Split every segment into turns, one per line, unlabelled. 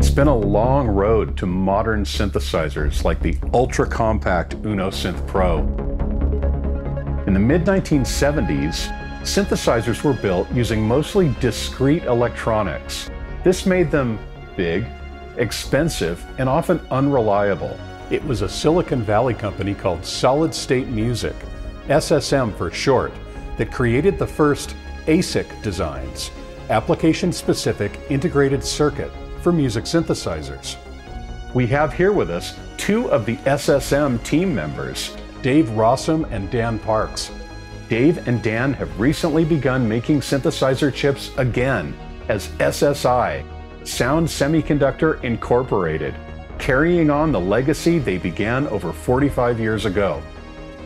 It's been a long road to modern synthesizers like the ultra compact Uno Synth Pro. In the mid 1970s, synthesizers were built using mostly discrete electronics. This made them big, expensive, and often unreliable. It was a Silicon Valley company called Solid State Music, SSM for short, that created the first ASIC designs, application specific integrated circuit for music synthesizers. We have here with us two of the SSM team members, Dave Rossum and Dan Parks. Dave and Dan have recently begun making synthesizer chips again as SSI, Sound Semiconductor Incorporated, carrying on the legacy they began over 45 years ago.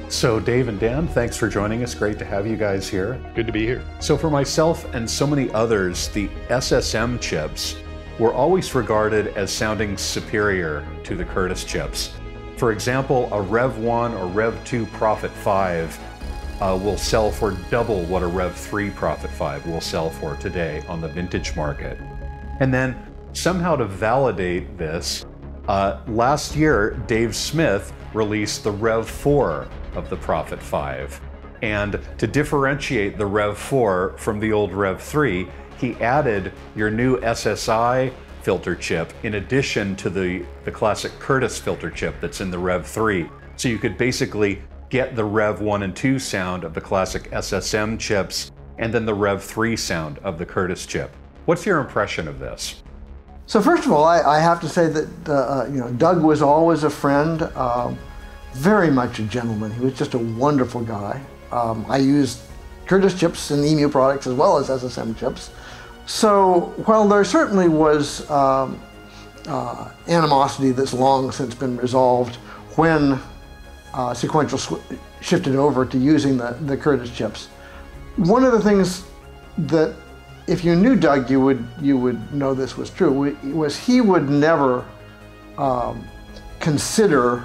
So, Dave and Dan, thanks for joining us. Great to have you guys here.
Good to be here.
So, for myself and so many others, the SSM chips were always regarded as sounding superior to the Curtis chips. For example, a Rev 1 or Rev 2 Prophet 5 uh, will sell for double what a Rev 3 Prophet 5 will sell for today on the vintage market. And then, somehow to validate this, uh, last year Dave Smith released the Rev 4 of the Prophet 5. And to differentiate the Rev 4 from the old Rev 3, he added your new SSI filter chip in addition to the, the classic Curtis filter chip that's in the Rev 3. So you could basically get the Rev 1 and 2 sound of the classic SSM chips and then the Rev 3 sound of the Curtis chip. What's your impression of this?
So first of all, I, I have to say that uh, you know Doug was always a friend, um, very much a gentleman. He was just a wonderful guy. Um, I used Curtis chips and EMU products as well as SSM chips. So while there certainly was um, uh, animosity that's long since been resolved when uh, Sequential shifted over to using the, the Curtis chips, one of the things that if you knew Doug, you would you would know this was true. Was he would never um, consider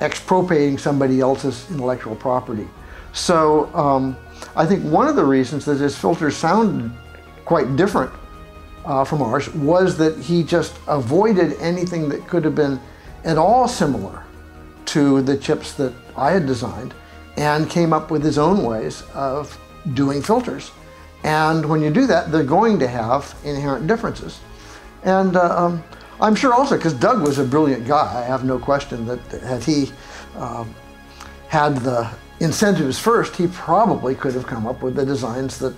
expropriating somebody else's intellectual property. So um, I think one of the reasons that his filters sounded quite different uh, from ours was that he just avoided anything that could have been at all similar to the chips that I had designed and came up with his own ways of doing filters. And when you do that, they're going to have inherent differences. And uh, um, I'm sure also, because Doug was a brilliant guy, I have no question that had he um, had the incentives first, he probably could have come up with the designs that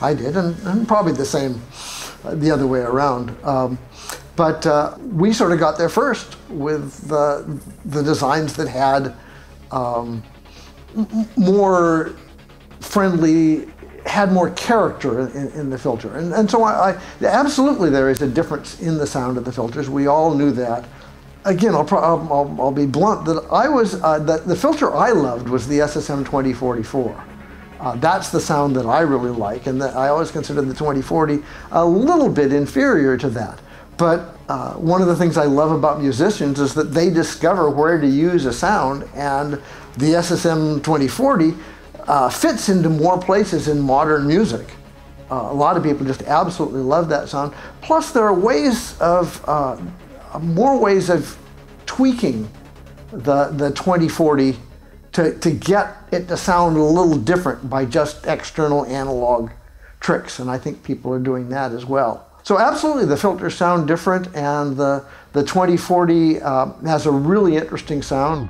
I did, and, and probably the same uh, the other way around. Um, but uh, we sort of got there first with the, the designs that had um, more friendly had more character in, in, the filter. And, and so I, I, absolutely there is a difference in the sound of the filters. We all knew that. Again, I'll, I'll, I'll be blunt that I was, uh, the, the filter I loved was the SSM 2044. Uh, that's the sound that I really like, and that I always consider the 2040 a little bit inferior to that. But uh, one of the things I love about musicians is that they discover where to use a sound, and the SSM 2040 uh, fits into more places in modern music. Uh, a lot of people just absolutely love that sound. Plus, there are ways of uh, more ways of tweaking the the 2040 to, to get it to sound a little different by just external analog tricks, and I think people are doing that as well. So absolutely, the filters sound different, and the the 2040 uh, has a really interesting sound.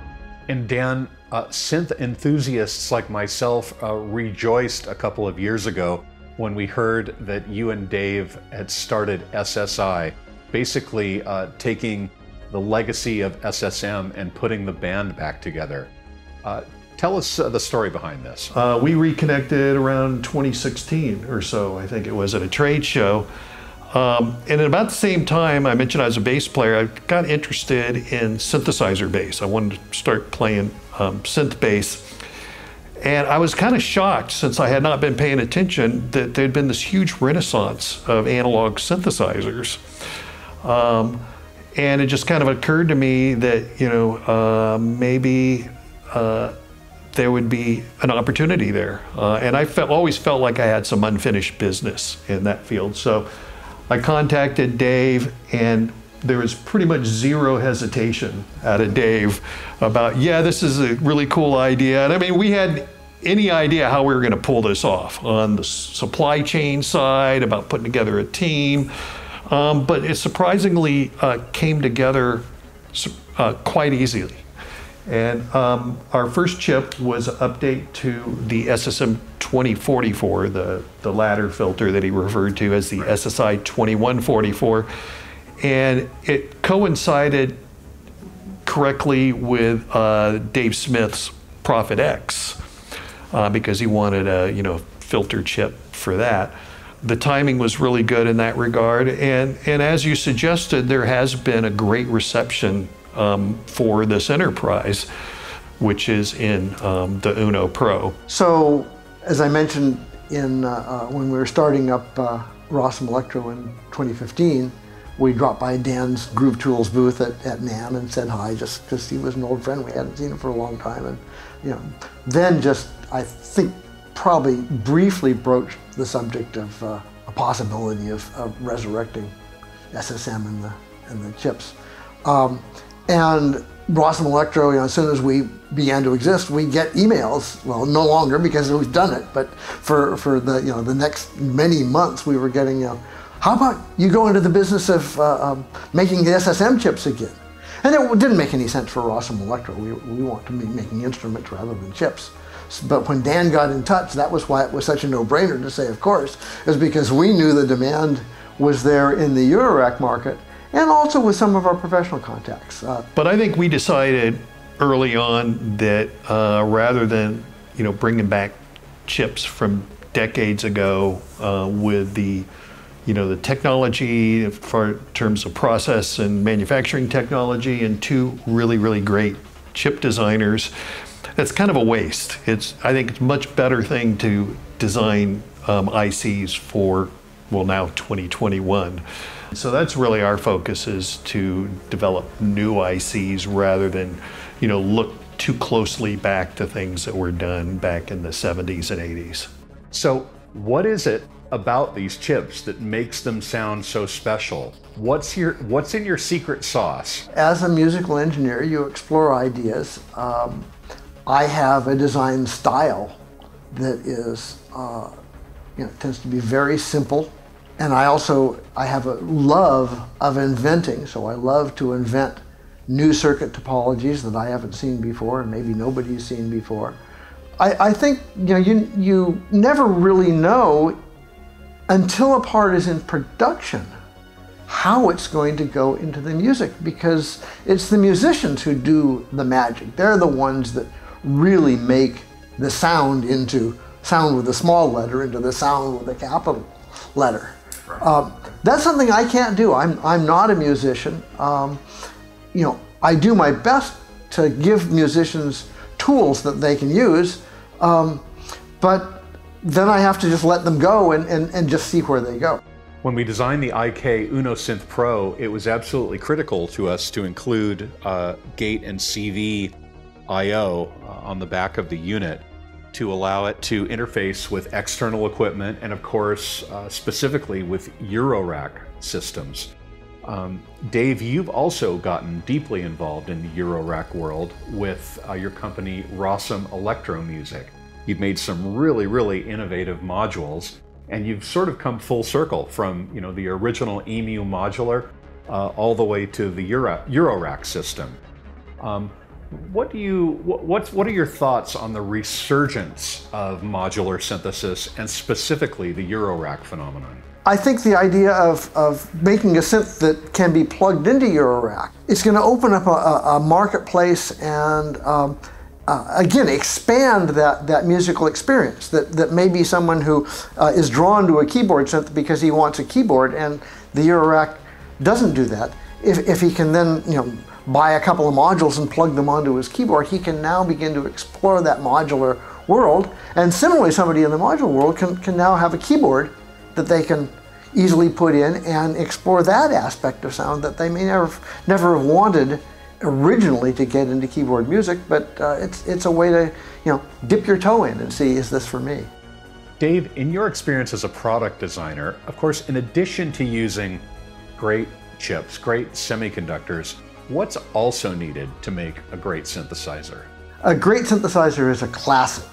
And Dan, uh, synth enthusiasts like myself uh, rejoiced a couple of years ago when we heard that you and Dave had started SSI, basically uh, taking the legacy of SSM and putting the band back together. Uh, tell us uh, the story behind this.
Uh, we reconnected around 2016 or so, I think it was, at a trade show. Um, and at about the same time, I mentioned I was a bass player, I got interested in synthesizer bass. I wanted to start playing um, synth bass. And I was kind of shocked since I had not been paying attention that there'd been this huge renaissance of analog synthesizers. Um, and it just kind of occurred to me that, you know, uh, maybe uh, there would be an opportunity there. Uh, and I felt, always felt like I had some unfinished business in that field. So I contacted Dave and there was pretty much zero hesitation out of Dave about, yeah, this is a really cool idea. And I mean, we had any idea how we were going to pull this off on the supply chain side, about putting together a team. Um, but it surprisingly uh, came together uh, quite easily. And um, our first chip was an update to the SSM 2044, the, the ladder filter that he referred to as the SSI 2144. And it coincided correctly with uh, Dave Smith's Prophet X uh, because he wanted a you know filter chip for that. The timing was really good in that regard, and and as you suggested, there has been a great reception um, for this enterprise, which is in um, the Uno Pro.
So, as I mentioned in uh, uh, when we were starting up uh, Rossum Electro in 2015, we dropped by Dan's Groove Tools booth at, at NAMM and said hi, just because he was an old friend. We hadn't seen him for a long time, and you know, then just I think probably briefly broached the subject of uh, a possibility of, of, resurrecting SSM and the and the chips. Um, and Rossum Electro, you know, as soon as we began to exist, we get emails. Well, no longer because we've done it, but for, for the you know the next many months, we were getting you know, how about you go into the business of uh, making the SSM chips again? And it didn't make any sense for Rossum Electro. We, we want to be making instruments rather than chips. But when Dan got in touch, that was why it was such a no-brainer to say, of course, is because we knew the demand was there in the Eurorack market and also with some of our professional contacts. Uh,
but I think we decided early on that uh, rather than you know bringing back chips from decades ago uh, with the you know the technology for terms of process and manufacturing technology and two really really great chip designers that's kind of a waste it's i think it's a much better thing to design um, ics for well now 2021 so that's really our focus is to develop new ICs rather than, you know, look too closely back to things that were done back in the 70s and 80s.
So what is it about these chips that makes them sound so special? What's your what's in your secret sauce?
As a musical engineer, you explore ideas. Um, I have a design style that is, uh, you know, tends to be very simple and I also I have a love of inventing, so I love to invent new circuit topologies that I haven't seen before and maybe nobody's seen before. I, I think you know you you never really know until a part is in production how it's going to go into the music because it's the musicians who do the magic. They're the ones that really make the sound into sound with a small letter into the sound with a capital letter. Um, that's something I can't do. I'm, I'm not a musician. Um, you know, I do my best to give musicians tools that they can use, um, but then I have to just let them go and, and, and just see where they go.
When we designed the IK Uno Synth Pro, it was absolutely critical to us to include uh, gate and CV I/O uh, on the back of the unit to allow it to interface with external equipment and, of course, uh, specifically with Eurorack systems. Um, Dave, you've also gotten deeply involved in the Eurorack world with uh, your company Rossum Electro Music. You've made some really, really innovative modules, and you've sort of come full circle from you know the original EMU modular uh, all the way to the Euro Eurorack system. Um, what do you what what are your thoughts on the resurgence of modular synthesis and specifically the Eurorack phenomenon?
I think the idea of, of making a synth that can be plugged into Eurorack is going to open up a, a marketplace and um, uh, again expand that, that musical experience. That, that maybe someone who uh, is drawn to a keyboard synth because he wants a keyboard and the Eurorack doesn't do that. If, if he can then you know buy a couple of modules and plug them onto his keyboard, he can now begin to explore that modular world. And similarly, somebody in the modular world can, can now have a keyboard that they can easily put in and explore that aspect of sound that they may never, never have wanted originally to get into keyboard music, but uh, it's, it's a way to you know, dip your toe in and see, is this for me?
Dave, in your experience as a product designer, of course, in addition to using great chips, great semiconductors. What's also needed to make a great synthesizer?
A great synthesizer is a classic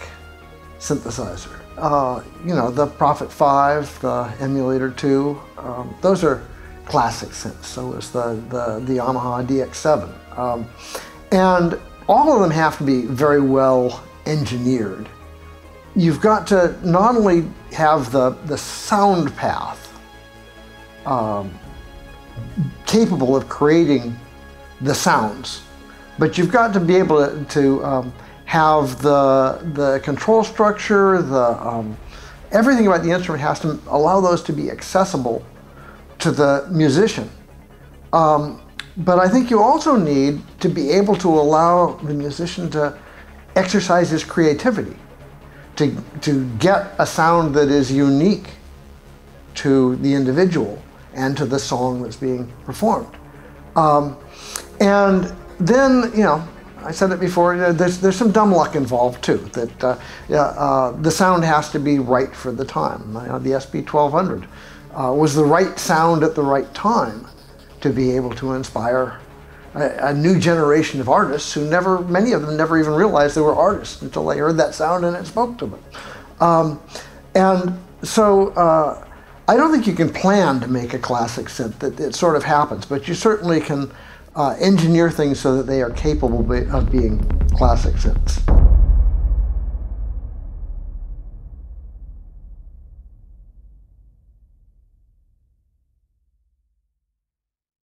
synthesizer. Uh, you know, the Prophet 5, the Emulator 2, um, those are classic synths. So is the, the, the Yamaha DX7. Um, and all of them have to be very well engineered. You've got to not only have the, the sound path um, capable of creating the sounds, but you've got to be able to, to um, have the, the control structure, the, um, everything about the instrument has to allow those to be accessible to the musician. Um, but I think you also need to be able to allow the musician to exercise his creativity, to, to get a sound that is unique to the individual and to the song that's being performed. Um, and then, you know, I said it before, there's, there's some dumb luck involved too, that uh, uh, the sound has to be right for the time. You know, the SP 1200 uh, was the right sound at the right time to be able to inspire a, a, new generation of artists who never, many of them never even realized they were artists until they heard that sound and it spoke to them. Um, and so uh, I don't think you can plan to make a classic synth, that it sort of happens, but you certainly can uh, engineer things so that they are capable of being classic synths.